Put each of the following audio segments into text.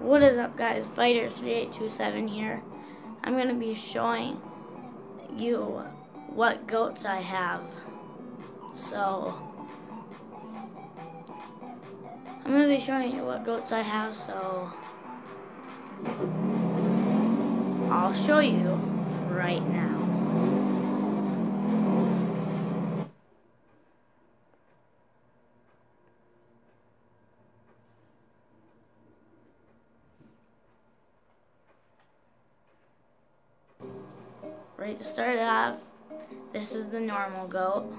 What is up guys, Fighter3827 here. I'm going to be showing you what goats I have. So, I'm going to be showing you what goats I have, so I'll show you right now. Right to start it off, this is the normal goat.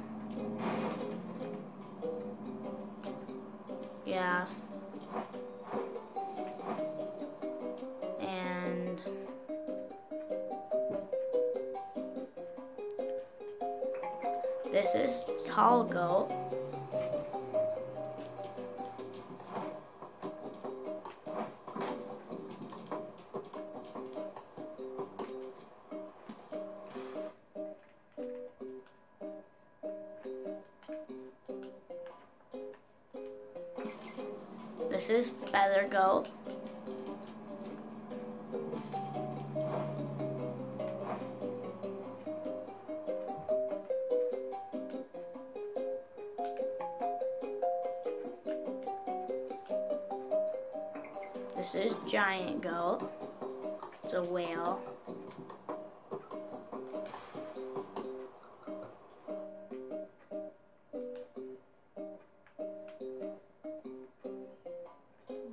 Yeah. And this is tall goat. This is Feather Goat.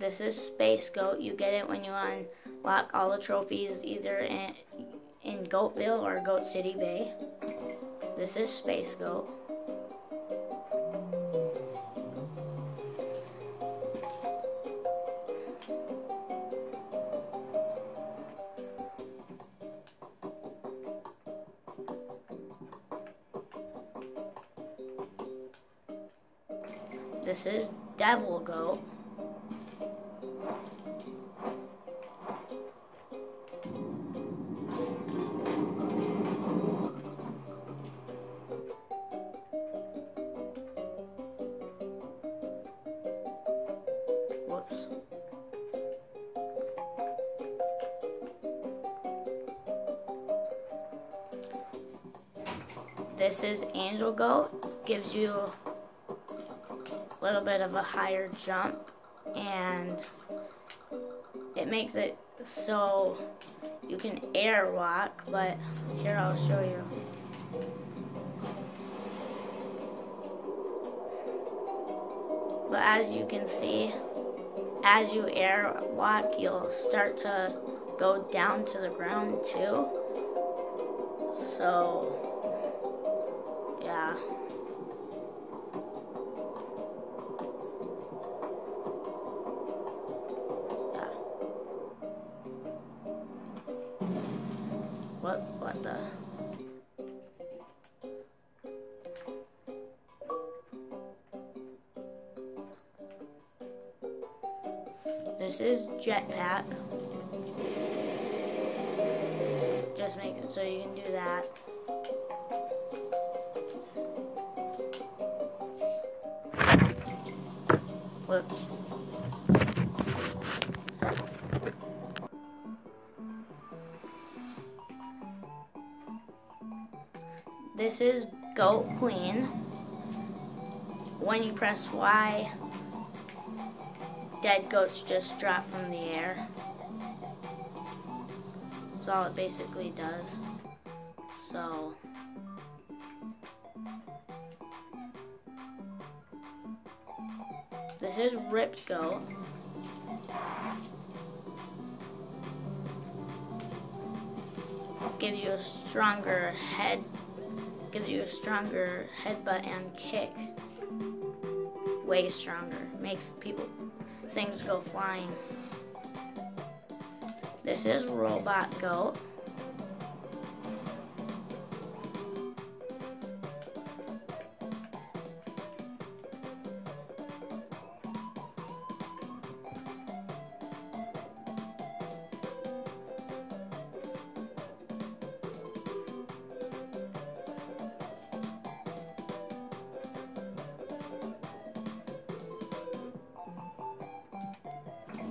This is Space Goat. You get it when you unlock all the trophies either in, in Goatville or Goat City Bay. This is Space Goat. This is Devil Goat. This is Angel Goat. Gives you a little bit of a higher jump and it makes it so you can air walk, but here I'll show you. But as you can see, as you air walk, you'll start to go down to the ground too. So, This is Jetpack. Just make it so you can do that. Whoops. This is Goat Queen. When you press Y, dead goats just drop from the air. That's all it basically does. So. This is Ripped Goat. Gives you a stronger head, gives you a stronger headbutt and kick. Way stronger. Makes people things go flying. This is Robot Goat.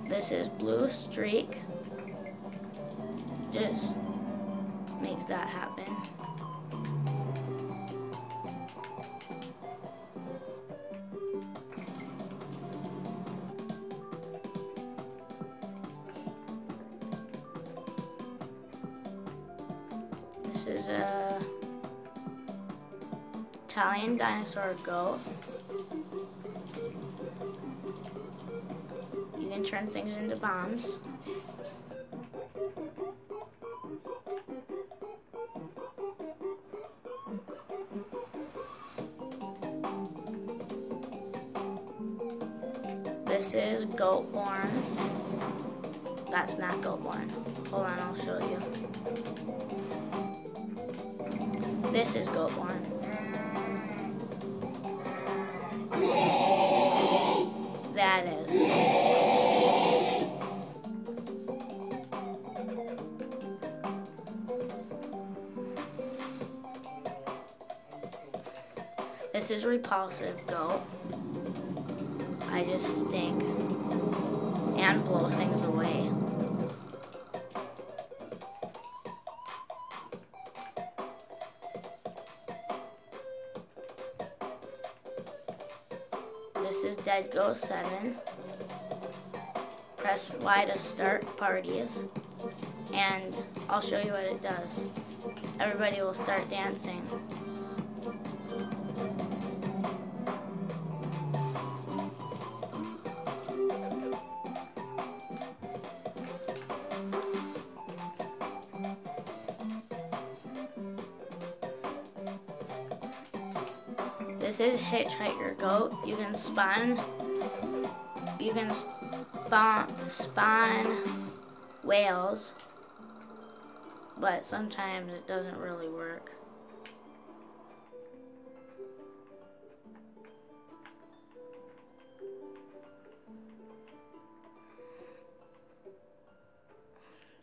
This is blue streak. Just makes that happen. This is a Italian dinosaur goat. Turn things into bombs. This is Goatborn. That's not Goatborn. Hold on, I'll show you. This is Goatborn. That is. Repulsive goat. I just stink and blow things away. This is Dead Go 7. Press Y to start parties, and I'll show you what it does. Everybody will start dancing. Hitchhiker Goat. You can spawn. You can spawn spawn whales, but sometimes it doesn't really work.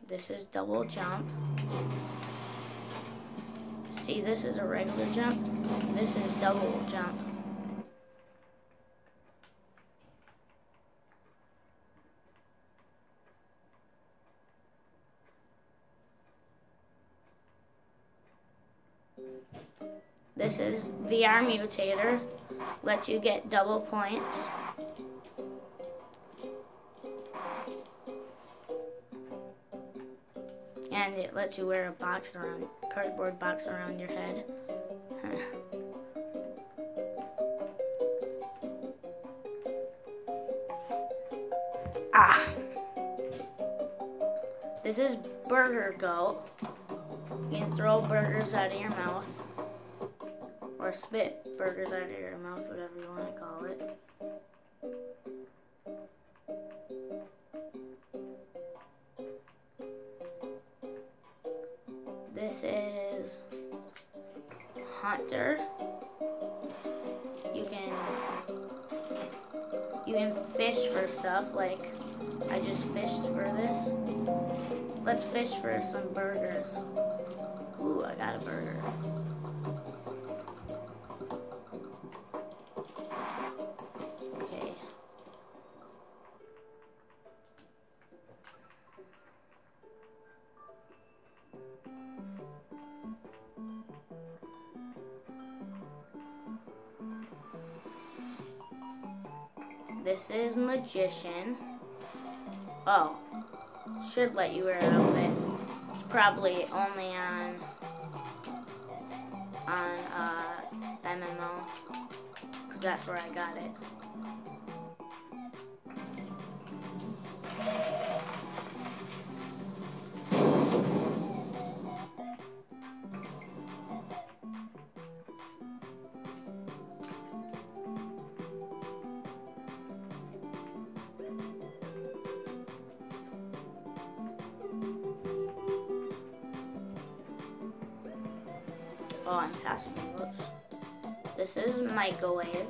This is double jump. See, this is a regular jump. This is double jump. This is VR Mutator. Lets you get double points. And it lets you wear a box around, cardboard box around your head. ah. This is Burger Goat. You can throw burgers out of your mouth. Or spit burgers out of your mouth, whatever you want to call it. This is Hunter. You can you can fish for stuff like I just fished for this. Let's fish for some burgers. Ooh, I got a burger. This is Magician. Oh, should let you wear it outfit. It's probably only on on uh, MMO, cause that's where I got it. Oh, I'm passing my. This is microwave.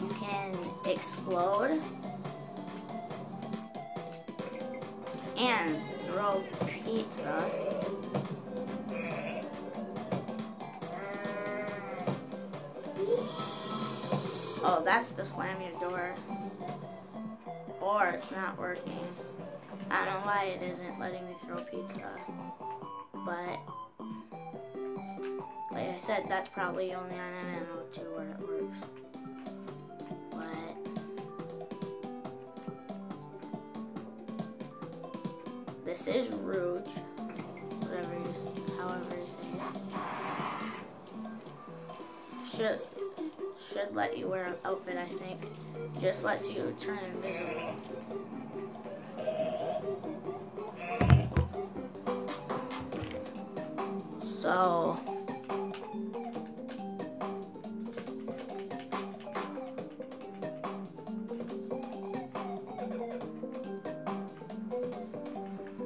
You can explode. And throw pizza. Oh, that's the slam your door. Or it's not working. I don't know why it isn't letting me throw pizza. But, like I said, that's probably only on MMO2 where it works. But, this is Rouge. Whatever you, however you say it. Should, should let you wear an outfit, I think. Just lets you turn invisible. So,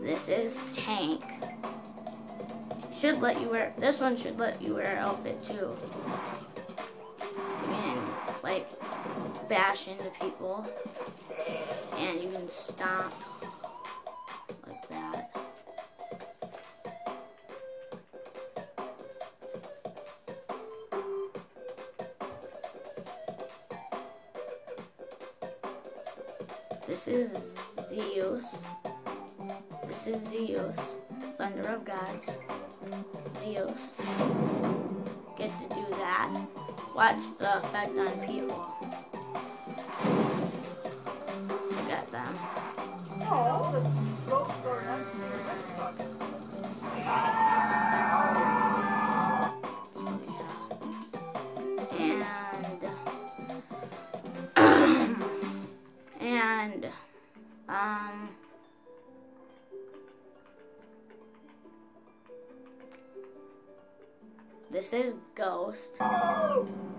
this is Tank. Should let you wear, this one should let you wear an outfit too. And like bash into people and you can stomp like that. This is Zeus. This is Zeus, Thunder of Gods. Zeus. Get to do that. Watch the effect on people. This is Ghost. Oh!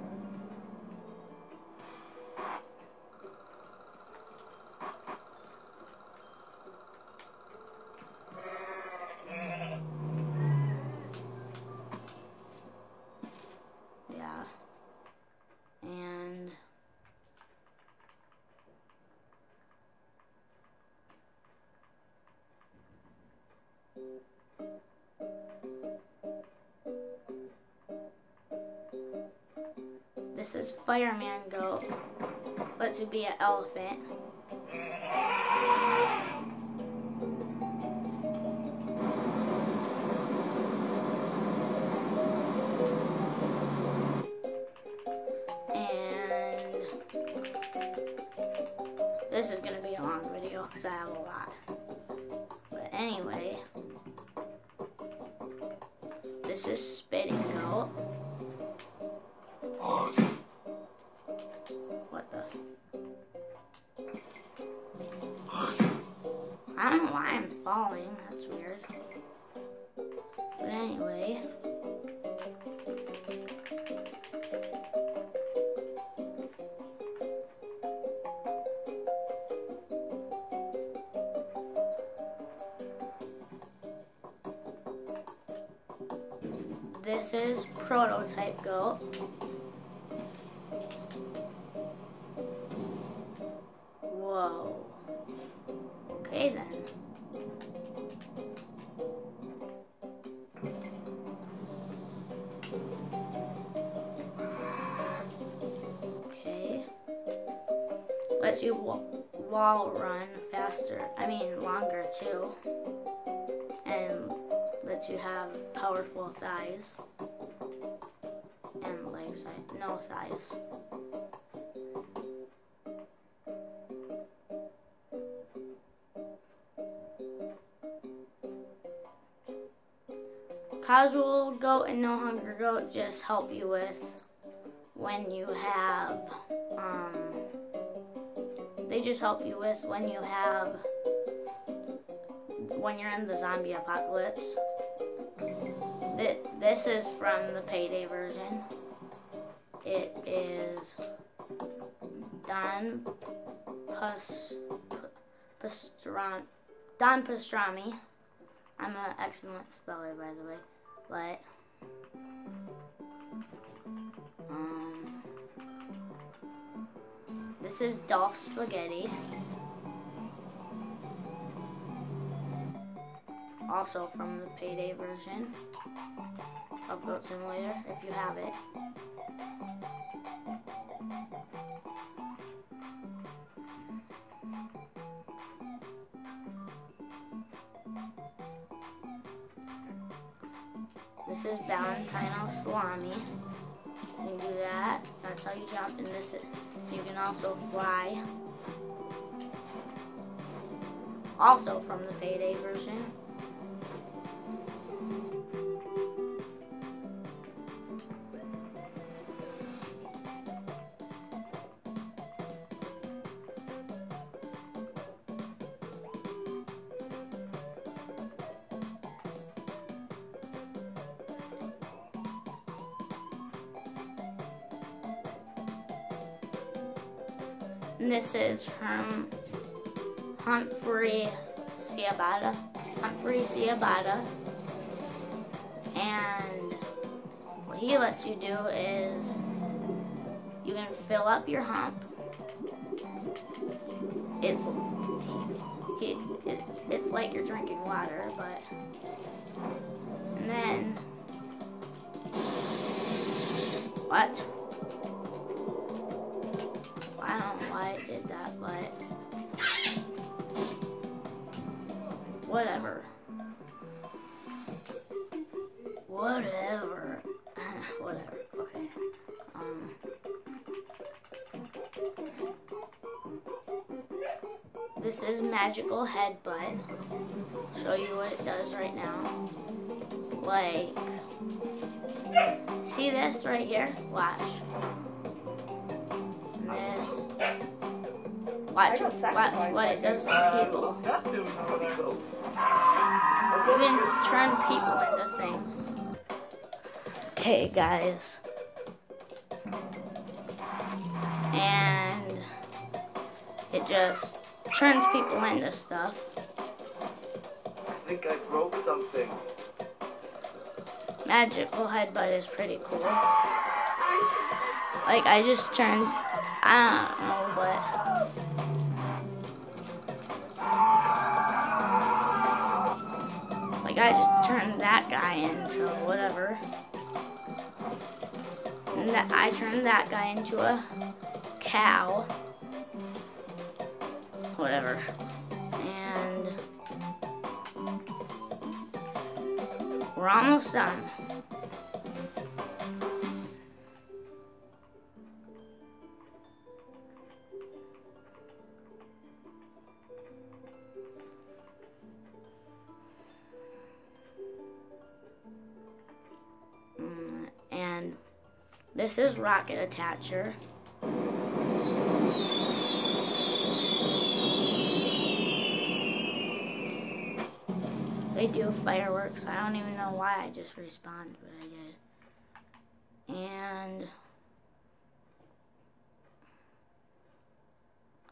This is Fireman Goat. Lets you be an elephant. And this is gonna be a long video because I have a lot. But anyway, this is This is prototype goat. Lets you have powerful thighs. And legs. No thighs. Casual goat and no hunger goat just help you with when you have um they just help you with when you have when you're in the zombie apocalypse. Th- This is from the payday version. It is Don Pastram Don Pastrami. I'm an excellent speller, by the way. But um, this is Dolph Spaghetti. also from the Payday version of Goat Simulator, if you have it. This is Valentino salami. You can do that. That's how you jump. And this, you can also fly. Also from the Payday version. This is from Humphrey Ciabatta. Humphrey Ciabatta. And what he lets you do is you can fill up your hump. It's it's like you're drinking water, but and then what? I did that, but whatever. Whatever. whatever. Okay. Um. This is magical headbutt. Show you what it does right now. Like, see this right here? Watch. Watch, watch what it does to people. Uh, Even turn people into things. Okay, guys. And it just turns people into stuff. I think I broke something. Magical headbutt is pretty cool. Like, I just turned, I don't know, but Like I just turned that guy into whatever. And that I turned that guy into a cow. Whatever. And we're almost done. This is rocket attacher. They do fireworks. I don't even know why I just respawned, but I did. And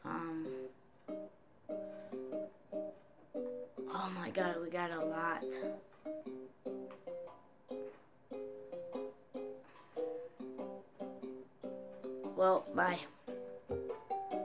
um Oh my god, we got a lot. Well, bye.